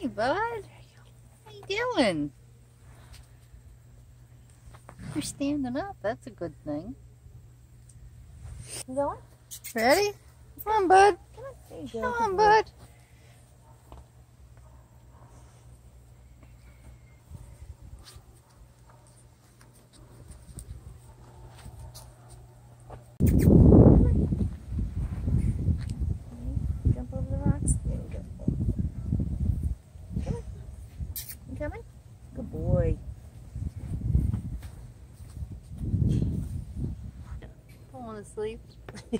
Hey, bud. How you doing? You're standing up. That's a good thing. You going? Ready? Come on, bud. Come on. You. Come on, bud. Jump over the rocks. There you go. Come on. You coming? Good boy. Falling asleep. I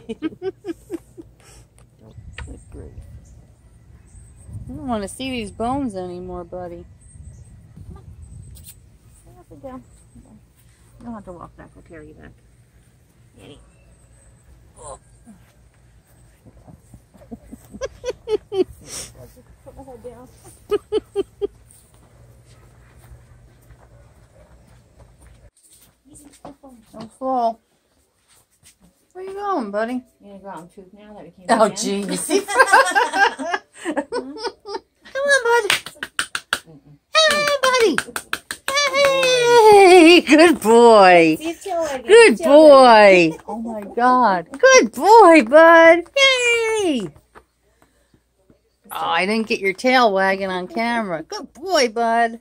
don't want to see these bones anymore, buddy. Stay up and down. You don't have to walk back. I'll carry you back. Annie. Put my head down. Easy. Up on. Don't fall. Where you going, buddy? You gonna go out in truth now that we came Oh, again? jeez. Come on, bud. Hey, buddy. Hey, good boy. See his. Good boy. Oh my God. Good boy, bud. Yay. Oh, I didn't get your tail wagging on camera. Good boy, bud.